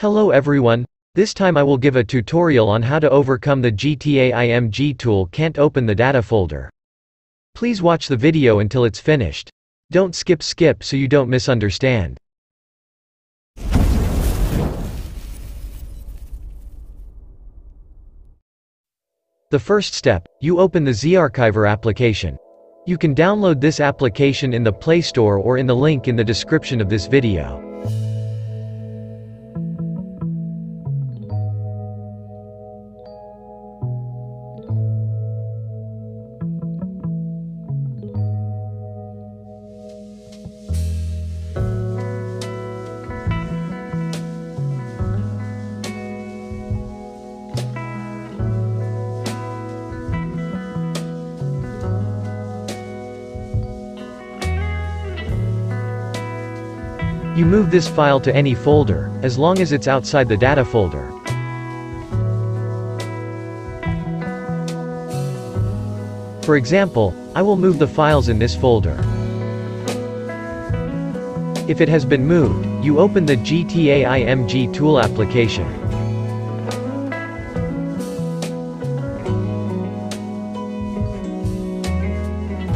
Hello everyone, this time I will give a tutorial on how to overcome the GTA IMG tool can't open the data folder. Please watch the video until it's finished. Don't skip skip so you don't misunderstand. The first step, you open the ZArchiver application. You can download this application in the Play Store or in the link in the description of this video. You move this file to any folder, as long as it's outside the data folder. For example, I will move the files in this folder. If it has been moved, you open the GTA IMG tool application.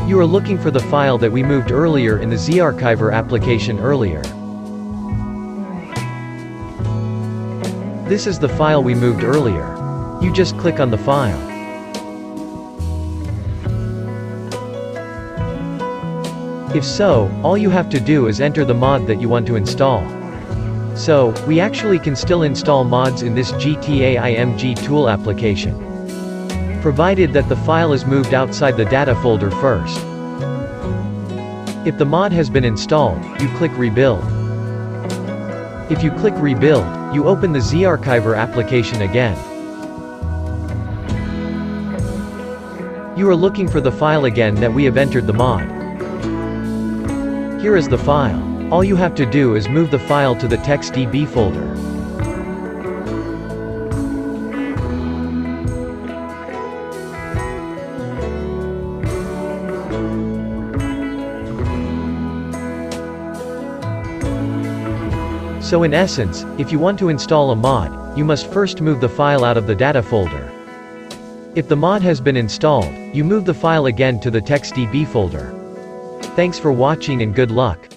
You are looking for the file that we moved earlier in the ZArchiver application earlier. This is the file we moved earlier. You just click on the file. If so, all you have to do is enter the mod that you want to install. So, we actually can still install mods in this GTA IMG tool application. Provided that the file is moved outside the data folder first. If the mod has been installed, you click Rebuild. If you click Rebuild, you open the ZArchiver application again. You are looking for the file again that we have entered the mod. Here is the file. All you have to do is move the file to the texdb folder. So in essence, if you want to install a mod, you must first move the file out of the data folder. If the mod has been installed, you move the file again to the texdb folder. Thanks for watching and good luck.